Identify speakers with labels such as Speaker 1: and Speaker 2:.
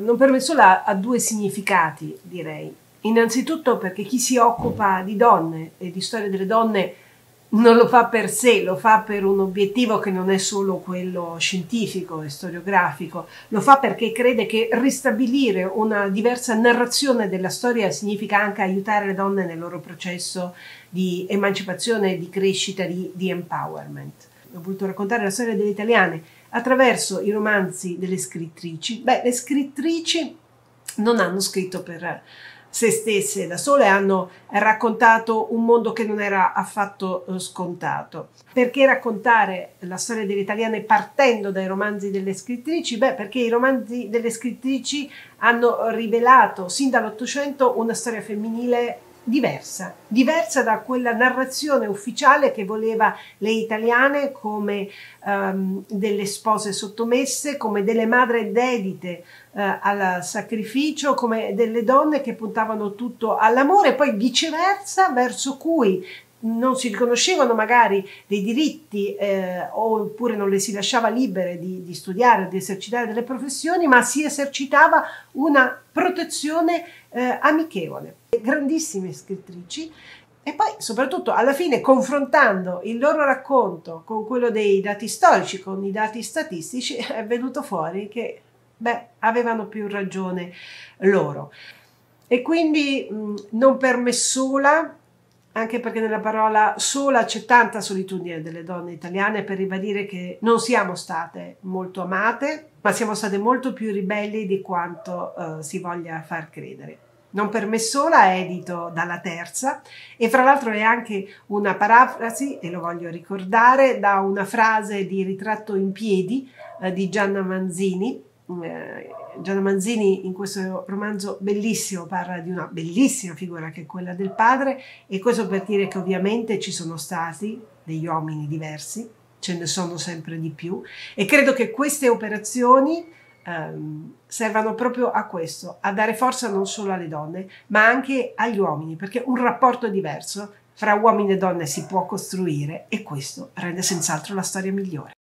Speaker 1: Non permessola ha due significati, direi. Innanzitutto perché chi si occupa di donne e di storia delle donne non lo fa per sé, lo fa per un obiettivo che non è solo quello scientifico e storiografico, lo fa perché crede che ristabilire una diversa narrazione della storia significa anche aiutare le donne nel loro processo di emancipazione, di crescita, di, di empowerment. Ho voluto raccontare la storia delle italiane attraverso i romanzi delle scrittrici. Beh, le scrittrici non hanno scritto per se stesse da sole, hanno raccontato un mondo che non era affatto eh, scontato. Perché raccontare la storia delle italiane partendo dai romanzi delle scrittrici? Beh, perché i romanzi delle scrittrici hanno rivelato sin dall'Ottocento una storia femminile diversa, diversa da quella narrazione ufficiale che voleva le italiane come um, delle spose sottomesse, come delle madri dedite uh, al sacrificio, come delle donne che puntavano tutto all'amore, poi viceversa verso cui non si riconoscevano magari dei diritti eh, oppure non le si lasciava libere di, di studiare o di esercitare delle professioni, ma si esercitava una protezione eh, amichevole. Grandissime scrittrici e poi soprattutto alla fine confrontando il loro racconto con quello dei dati storici, con i dati statistici, è venuto fuori che beh, avevano più ragione loro. E quindi mh, non per me sola anche perché nella parola sola c'è tanta solitudine delle donne italiane per ribadire che non siamo state molto amate, ma siamo state molto più ribelli di quanto uh, si voglia far credere. Non per me sola edito dalla terza. E fra l'altro è anche una parafrasi, e lo voglio ricordare, da una frase di ritratto in piedi eh, di Gianna Manzini, eh, Gianna Manzini in questo romanzo bellissimo parla di una bellissima figura che è quella del padre e questo per dire che ovviamente ci sono stati degli uomini diversi, ce ne sono sempre di più e credo che queste operazioni ehm, servano proprio a questo, a dare forza non solo alle donne ma anche agli uomini perché un rapporto diverso fra uomini e donne si può costruire e questo rende senz'altro la storia migliore.